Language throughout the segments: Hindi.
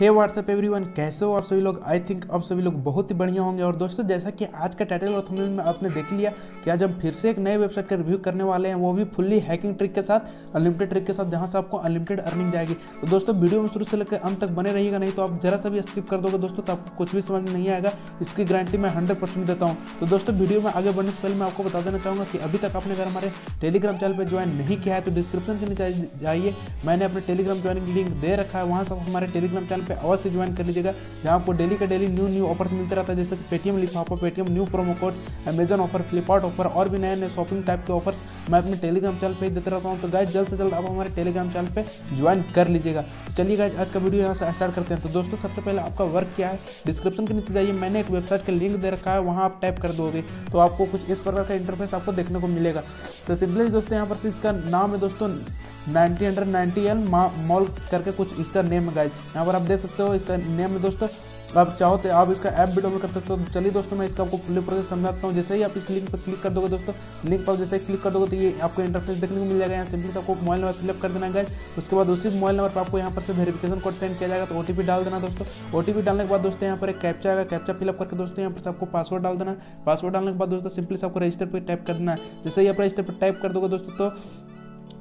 हे व्हाट्सएप एवरीवन कैसे हो आप सभी लोग? आई थिंक आप सभी लोग बहुत ही बढ़िया होंगे। और दोस्तों, जैसा कि आज का टाइटल और थंबनेल में आपने देख लिया कि आज हम फिर से एक नए वेबसाइट का रिव्यू करने वाले हैं। वो भी फुल्ली हैकिंग ट्रिक के साथ अनलिमिटेड ट्रिक के साथ, जहाँ से आपको अनलिमिटेड अर्निंग जाएगी। तो दोस्तों वीडियो में शुरू से लेकर अंत तक बने रहिएगा। नहीं तो आप जरा सा भी स्किप कर दोगे दोस्तों तो आपको कुछ भी समझ में नहीं आएगा। इसकी गारंटी मैं हंड्रेड परसेंट देता हूँ। तो दोस्तों वीडियो में आगे बढ़ने से पहले मैं आपको बता देना चाहूँगा कि अभी तक आपने अगर हमारे टेलीग्राम चैनल पर ज्वाइन नहीं किया है तो डिस्क्रिप्शन के नीचे जाइए। मैंने अपने टेलीग्राम ज्वाइनिंग लिंक दे रखा है। वहाँ से हमारे टेलीग्राम चैनल पर अवश्य ज्वाइन कर लीजिएगा, जहाँ आपको डेली का डेली न्यू न्यू ऑफर्स मिलते रहता है, जैसे पेटीएम लिफाफा Paytm new promo code Amazon offer Flipkart offer और भी नए नए शॉपिंग टाइप के ऑफ़र मैं अपने टेलीग्राम चैनल पर देते रहता हूँ। तो गाइज़ जल्द से जल्द आप हमारे टेलीग्राम चैनल पे ज्वाइन कर लीजिएगा। चलिए गाइज़ आज का वीडियो यहाँ से स्टार्ट करते हैं। तो दोस्तों, सबसे पहले आपका वर्क क्या है? डिस्क्रिप्शन के नीचे जाइए, मैंने एक वेबसाइट का लिंक दे रखा है, वहाँ आप टाइप कर दोगे तो आपको कुछ इस प्रकार का इंटरफेस आपको देखने को मिलेगा। तो सिंपली दोस्तों, यहाँ पर इसका नाम है दोस्तों ninety hundred ninety L mall करके कुछ इसका नेम है गाइज़ यहाँ पर आप देख सकते हो इसका नेम है, दोस्तों. आप चाहो तो आप इसका ऐप भी डाउनलोड कर सकते हो. तो चलिए, दोस्तों, मैं इसका आपको फुल प्रोसेस समझाता हूँ. जैसे ही आप इस लिंक पर क्लिक कर दोगे, दोस्तों लिंक पर जैसे ही क्लिक कर दोगे तो ये आपको इंटरफेस देखने को मिल जाएगा. यहाँ सिंपली आपको मोबाइल नंबर फिलअप कर देना है उसके बाद उसी मोबाइल नंबर पर आपको यहाँ पर से वेरिफिकेशन कोड सेंड किया जाएगा. तो ओटीपी डाल देना, दोस्तों. ओटीपी डालने के बाद, दोस्तों, यहाँ पर एक कैप्चा आएगा. कैप्चा फिलअप करके, दोस्तों, यहाँ पर आपको पासवर्ड डाल देना पासवर्ड डालने के बाद, दोस्तों सिंपली आपको रजिस्टर पर टाइप कर देना है. जैसे ही आप रजिस्टर पर टाइप कर दोगे, दोस्तों तो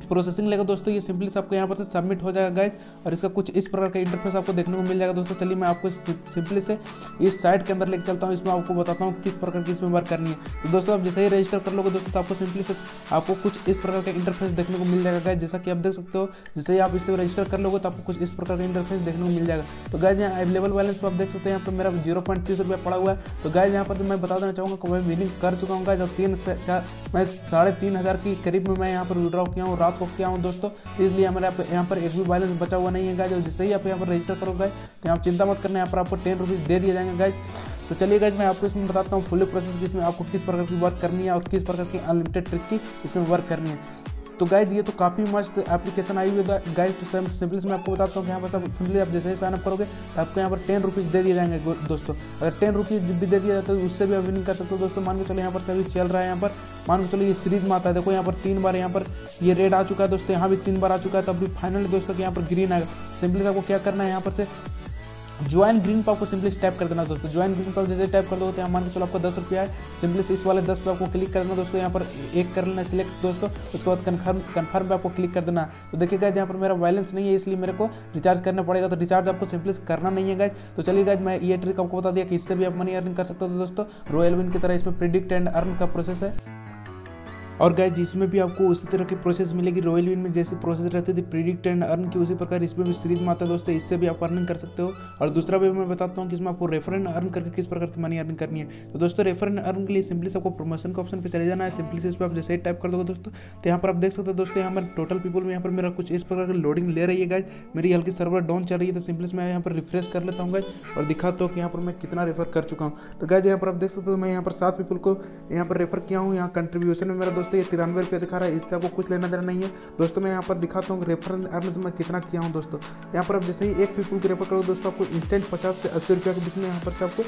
प्रोसेसिंग लेगा दोस्तों, ये सिंपली आपको यहाँ पर से सबमिट हो जाएगा गाइज़ और इसका कुछ इस प्रकार का इंटरफेस आपको देखने को मिल जाएगा दोस्तों। चलिए मैं आपको सिंपली से इस साइट के अंदर लेकर चलता हूँ, इसमें आपको बताता हूँ किस प्रकार की इसमें वर्क करनी है। तो दोस्तों, आप जैसे ही रजिस्टर कर लोगे दोस्तों तो आपको सिंपली से आपको कुछ इस प्रकार का इंटरफेस देखने को मिल जाएगा गाइज़ जैसा कि आप देख सकते हो, जैसे ही आप इससे रजिस्टर कर लोगे तो आपको कुछ इस प्रकार का इंटरफेस देखने को मिल जाएगा। तो गाइज़ यहाँ अवेलेबल बैलेंस आप देख सकते हैं, यहाँ पर मेरा ज़ीरो पॉइंट तीस रुपया पड़ा हुआ है। तो गाइज़ यहाँ पर मैं बता देना चाहूँगा कि मैं विनिंग कर चुका हूँ गाइज़ और तीन मैं साढ़े तीन हज़ार की करीब में मैं यहाँ पर विड्रॉ किया हूँ। रात को क्या हूँ दोस्तों। इसलिए हमारे आप यहाँ पर एक भी बैलेंस बचा हुआ नहीं है गाइज़ और जिससे ही आप यहाँ पर रजिस्टर करोगे तो आप चिंता मत करना, यहाँ पर आपको टेन रुपीज़ दे दिए जाएँगे गाइज़ तो चलिए गाइज़ मैं आपको इसमें बताता हूँ फुल प्रोसेस जिसमें आपको किस प्रकार की वर्क करनी है और किस प्रकार की अनलिमिटेड ट्रिक की इसमें वर्क करनी है। तो गाइज़ ये तो काफ़ी मस्त एप्लीकेशन आई हुई है गाइज़ तो सिंपली मैं आपको बताता हूँ कि यहाँ पर सिंपली आप जैसे ही साइनअप करोगे तो आपको यहाँ पर टेन रुपीज़ दे दिए जाएँगे दोस्तों। अगर टेन रुपीज़ भी दे दिया जाता है, उससे भी आप विनिंग कर सकते हो। दोस्तों, मान के चलो यहाँ पर सभी चल रहा है यहाँ पर। मान के चलो ये सीरीज़ में आता है। देखो यहाँ पर तीन बार यहाँ पर ये रेड आ चुका है दोस्तों, यहाँ भी तीन बार आ चुका है, तब भी फाइनली दोस्तों यहाँ पर ग्रीन आएगा। सिंपली आपको क्या करना है, यहाँ पर से ज्वाइन ग्रीन पर आपको सिंपली टैप कर देना दोस्तों। ज्वाइन ग्रीन पर जैसे टैप कर दो तो यहाँ मान के चलो आपको दस रुपया है। सिंपली इस वाले दस पे आपको क्लिक कर देना दोस्तों। यहाँ पर एक कर लेना सिलेक्ट दोस्तों। उसके बाद कन्फर्म कन्फर्म पे आपको क्लिक कर देना। तो देखिएगा यहाँ पर मेरा बैलेंस नहीं है, इसलिए मेरे को रिचार्ज करना पड़ेगा। तो रिचार्ज आपको सिंपली करना नहीं है गाइज़ तो चलिए गाइज़ मैं ये ट्रिक आपको बता दिया कि इससे भी आप मनी अर्निंग कर सकते हो दोस्तों। रॉयल विन की तरह इसमें प्रिडिक्ट एंड अर्न का प्रोसेस है। और गाय जिसमें भी आपको उसी तरह की प्रोसेस मिलेगी रॉयल विन में जैसे प्रोसेस रहती थी प्रिडिक्ट एंड अर्न की उसी प्रकार इसमें भी सीरीज़ में आता है दोस्तों, इससे भी आप अर्निंग कर सकते हो। और दूसरा भी मैं बताता हूँ कि इसमें आपको रेफर एंड अर्न करके किस प्रकार की मनी अर्निंग करनी है। तो दोस्तों रेफर एंड अर्न के लिए सिंपली आपको प्रमोशन के ऑप्शन पर चले जाना है। सिंपली से इस पर आप जैसे टाइप कर दोगे दोस्तों तो यहाँ पर आप देख सकते हो दोस्तों, यहाँ पर टोटल पीपल में यहाँ पर मेरा कुछ इस प्रकार की लोडिंग ले रही है गाइज़ मेरी हल्की सर्वर डाउन चल रही है तो सिंपली मैं यहाँ पर रिफ्रेश कर लेता हूँ गाइज़ और दिखाता हूँ कि यहाँ पर मैं कितना रेफर कर चुका हूँ। तो गाइज़ यहाँ पर आप देख सकते हो, मैं यहाँ पर सात पीपल को यहाँ पर रेफर किया हूँ। यहाँ कंट्रीब्यूशन में मेरा दोस्तों ये तिरानवे रुपये दिखा रहा है, इससे आपको कुछ लेना देना नहीं है। दोस्तों, मैं यहाँ पर दिखाता हूँ रेफरल अर्न मैं कितना किया हूँ, दोस्तों। यहाँ पर आप जैसे ही एक पीपल को रेफर करो दोस्तों, आपको इंस्टेंट पचास से अस्सी रुपये के बीच में यहाँ पर से आपको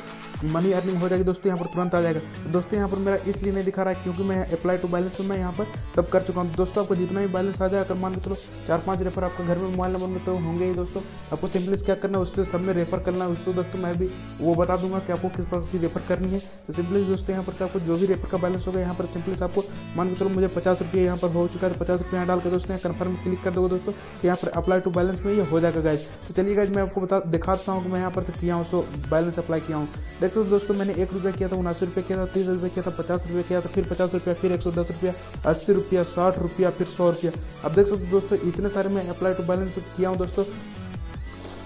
मनी अर्निंग हो जाएगी, दोस्तों, यहाँ पर तुरंत आ जाएगा। तो दोस्तों, यहाँ पर मेरा इसलिए नहीं दिखा रहा है क्योंकि मैं अप्लाई टू बैलेंस मैं यहाँ पर सब कर चुका हूँ। दोस्तों, आपको जितना भी बैलेंस आ जाए, अगर मान लो चलो चार पाँच रेफर आपके घर में मोबाइल नंबर में तो होंगे ही, दोस्तों। आपको सिंपली क्या करना है, उससे सब में रेफर करना है। उसको दोस्तों, मैं भी वो बता दूँगा कि आपको किस प्रकार की रेफर करनी है। तो सिंपली दोस्तों, यहाँ पर आपको जो भी रेफर का बैलेंस होगा, यहाँ पर सिंपली आपको मान के चलो मुझे पचास रुपये यहाँ पर हो चुका है तो पचास रुपये डाल के, दोस्तों, यहाँ कन्फर्म क्लिक कर दोगे, दोस्तों तो यहाँ पर अप्लाई टू बैलेंस में ये हो जाएगा गाइज़ तो चलिए गाइज़ मैं आपको बता, दिखाता हूँ कि मैं यहाँ पर किया हूँ सो बैलेंस अप्लाई किया हूँ। सकते दोस्तों मैंने एक रुपया किया था, उनासी रुपया किया था, तीस रुपया किया था, पचास रुपया किया था, फिर पचास रुपया, फिर एक सौ दस रुपया, अस्सी रुपया, साठ रुपया, फिर सौ रुपया। अब देख सकते दोस्तों, इतने सारे मैं अप्लाई टू बैलेंस किया हूँ दोस्तों,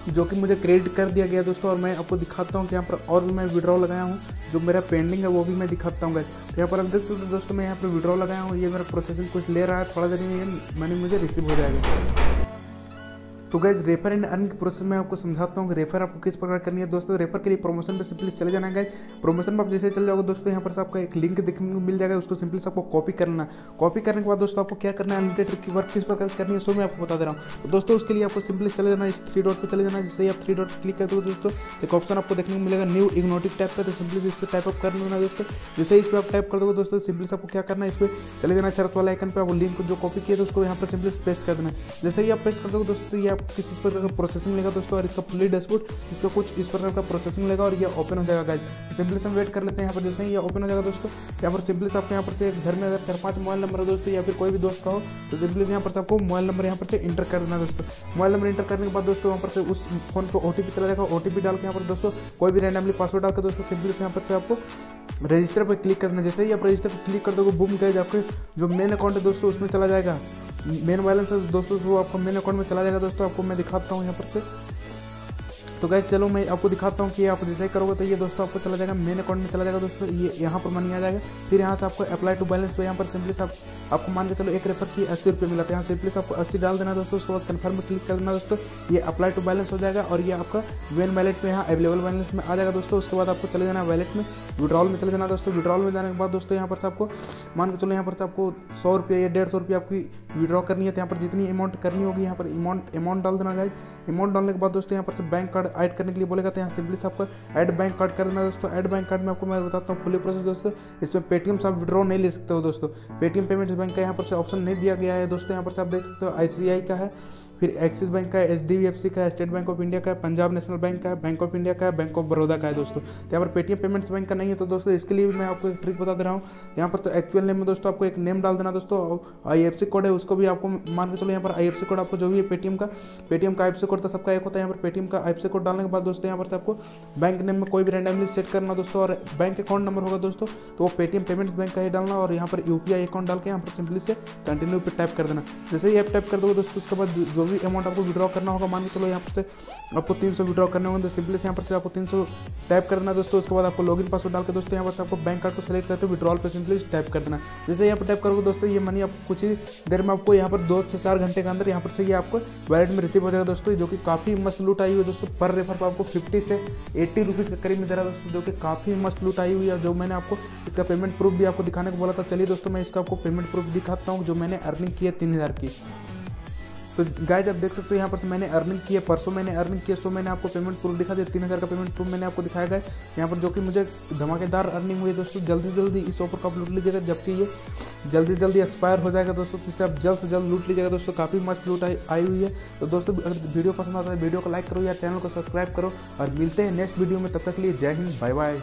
जो कि मुझे क्रेडिट कर दिया गया दोस्तों, और मैं आपको दिखाता हूँ कि यहाँ पर और भी मैं विड्रॉ लगाया हूँ, जो मेरा पेंडिंग है वो भी मैं दिखाता हूँ तो यहाँ पर अब देख सकते दोस्तों, मैं यहाँ पर विड्रॉ लगाया हूँ, ये मेरा प्रोसेसिंग कुछ ले रहा है, थोड़ा देर में मैंने मुझे रिसीव हो जाएगा। तो गैज रेफर एंड अर्न की प्रोसेस में आपको समझाता हूँ कि रेफर आपको किस प्रकार करनी है। दोस्तों रेफर के लिए प्रमोशन पर सिंपली चले जाना है प्रमोशन पर आप जैसे चले जाओगे दोस्तों, यहाँ पर आपका एक लिंक देखने को मिल जाएगा। उसको सिंपली आपको कॉपी करना। कॉपी करने के बाद दोस्तों, आपको क्या करना है? अनलिमिटेड की वर्क किस प्रकार करनी है सो मैं आपको बता दे रहा हूँ। तो दोस्तों, उसके लिए आपको सिंपली चले जाना इस थ्री डॉट पर चले जाना जैसे ही आप थ्री डॉट क्लिक कर हो दोस्तों, एक ऑप्शन आपको देखने को मिलेगा न्यू इग्नोटिक टाइप का तो सिंपली इस पर टाइप अप कर लेना दोस्तों। जैसे इस पर आप टाइप कर दोगे दोस्तों सिंपली आपको क्या करना है? इस पर चले जाना सर्च वाला आइकन पर आप लिंक जो कॉपी किया था उसको यहाँ पर सिंपली पेस्ट कर देना जैसे ही आप पेस्ट कर दोगे दोस्तों, ये आपको किस इस प्रकार का प्रोसेसिंग लेगा दोस्तों? और इसका फुली डैशबोर्ड इसका कुछ इस प्रकार का प्रोसेसिंग लेगा और ये ओपन हो जाएगा गाइज़ सिंपली से हम वेट कर लेते हैं यहाँ पर, जैसे ये ओपन हो जाएगा दोस्तों, यहाँ पर सिंपली से आपको यहाँ पर से घर में अगर चार, पाँच मोबाइल नंबर है दोस्तों, या फिर कोई भी दोस्त का हो तो सिंपली से यहाँ पर आपको मोबाइल नंबर यहाँ पर से इंटर कर देना दोस्तों. मोबाइल नंबर इंटर करने के बाद दोस्तों, वहाँ पर से उस फ़ोन को ओटीपी चला जाएगा ओटीपी डाल के यहाँ पर दोस्तों, कोई भी रैंडमली पासवर्ड डाल के दोस्तों सिंपली से यहाँ पर से आपको रजिस्टर पर क्लिक करना जैसे ही आप रजिस्टर पर क्लिक कर दोगे बुम गए आपके जो मेन अकाउंट है दोस्तों, उसमें चला जाएगा. मेन बैलेंस है, दोस्तों, वो आपको मेन अकाउंट में चला जाएगा दोस्तों, आपको मैं दिखाता हूँ यहाँ पर से। तो गैस चलो, मैं आपको दिखाता हूँ कि आप जैसे करोगे तो ये दोस्तों आपको चला जाएगा मेन अकाउंट में चला जाएगा, दोस्तों, ये यहाँ पर मनी आ जाएगा। फिर यहाँ से आपको अप्लाई टू बैलेंस पे यहाँ पर सिंपली आप, आपको मान के चलो, एक रेफर की अस्सी रुपये मिला था यहाँ सिंपली आपको अस्सी डाल देना दोस्तों, उसके बाद कन्फर्म में क्लिक कर देना, दोस्तों, ये अप्लाई टू बैलेंस हो जाएगा, और ये आपका वेन वैलेट पे यहाँ अवेलेबल बैलेंस में आ जाएगा, दोस्तों, उसके बाद आपको चले जाना वैलेट में विड्रॉल में चले जाना दोस्तों विड्रॉल में जाने के बाद, दोस्तों, यहाँ पर से आपको, मान के चलो, यहाँ पर से आपको सौ रुपये या डेढ़ सौ रुपये आपकी विड्रॉ करनी है तो यहाँ पर जितनी अमाउंट करनी होगी, यहाँ पर अमाउंट अमाउंट डाल देना गाइज़ अमाउंट डालने के बाद दोस्तों यहाँ पर से बैंक कार्ड ऐड करने के लिए बोलेगा तो यहाँ सिंपली से आपको ऐड बैंक कार्ड कर देना दोस्तों। ऐड बैंक कार्ड में आपको मैं बताता हूँ फुली प्रोसेस दोस्तों। इसमें पेटीएम से आप विड्रॉ नहीं ले सकते हो दोस्तों। पेटीएम पेमेंट्स बैंक का यहाँ पर से ऑप्शन नहीं दिया गया है दोस्तों। यहाँ पर से आप देख सकते हो आई का है। फिर एक्सिस बैंक का एच का है, स्टेट बैंक ऑफ़ इंडिया का पंजाब नेशनल बैंक का बैंक ऑफ़ इंडिया का बैंक ऑफ़ बड़ौदा का है दोस्तों। तो यहाँ पर पेटीएम पेमेंट्स बैंक का नहीं है तो दोस्तों, इसके लिए भी मैं आपको एक ट्रिक बता दे रहा हूँ। यहाँ पर तो एक्चुअल नेम में दोस्तों आपको एक नेम डाल देना दोस्तों आई एफ़ सी कोड है, उसको भी आपको मान के चलो, यहाँ पर आई एफ़ सी कोड आपको जो भी है पेटीएम का पेटीएम का आई कोड तो सबका एक होता है, यहाँ पर पेटीएम का आई कोड डालने के बाद दोस्तों यहाँ पर से आपको बैंक नेम में कोई भी रैंडमली सेट करना दोस्तों, और बैंक अकाउंट नंबर होगा दोस्तों तो वो पेटीएम पेमेंट्स बैंक का ही डालना, और यहाँ पर यूपीआई अकाउंट डाल के यहाँ पर सिंपली से कंटिन्यू पर टाइप कर देना। जैसे ही आप टाइप कर दोगे दोस्तों, उसके बाद जो भी अमाउंट आपको विड्रॉ करना होगा, मान के चलो यहाँ पर से आपको तीन सौ विड्रॉ करने होंगे तो सिंपली से यहाँ पर से आपको तीन सौ टाइप करना दोस्तों, उसके बाद आपको लॉगिन पासवर्ड डाल के दोस्तों यहाँ पर से आपको बैंक कार्ड को सेलेक्ट करके विड्रॉल पर सिंपली टाइप कर देना जैसे यहाँ पर टाइप करोगे दोस्तों, ये मनी आपको कुछ ही देर में आपको यहाँ पर दो से चार घंटे के अंदर यहाँ पर से ये आपको वैलेट में रिसीव हो जाएगा दोस्तों, जो कि काफ़ी मस्त लूट आई हुई है दोस्तों, पर रेफर पर आपको फिफ्टी से एट्टी रुपीज़ के करीब में दे रहा है दोस्तों, जो कि काफ़ी मस्त लूट आई हुई है, जो मैंने आपको इसका पेमेंट प्रूफ भी आपको दिखाने को बोला था। चलिए दोस्तों, मैं इसका आपको पेमेंट प्रूफ दिखाता हूँ, जो मैंने अर्निंग की है तीन हज़ार की। तो गाय जब देख सकते हो यहाँ पर से मैंने अर्निंग किया परसों मैंने अर्निंग किया सो मैंने आपको पेमेंट प्रूफ दिखा दिया तीन हज़ार का पेमेंट प्रूफ मैंने आपको दिखाया गया यहाँ पर जो कि मुझे धमाकेदार अर्निंग हुई दोस्तों जल्दी जल्दी इस ऑफ़र को आप लूट लीजिएगा जबकि ये जल्दी जल्दी एक्सपायर हो जाएगा दोस्तों जिससे आप जल्द से जल्द लूट लीजिएगा दोस्तों काफ़ी मस्त लूट आई, आई हुई है। तो दोस्तों अगर वीडियो पसंद आता है वीडियो को लाइक करो या चैनल को सब्सक्राइब करो और मिलते हैं नेक्स्ट वीडियो में तब तक लिए जय हिंद बाय बाय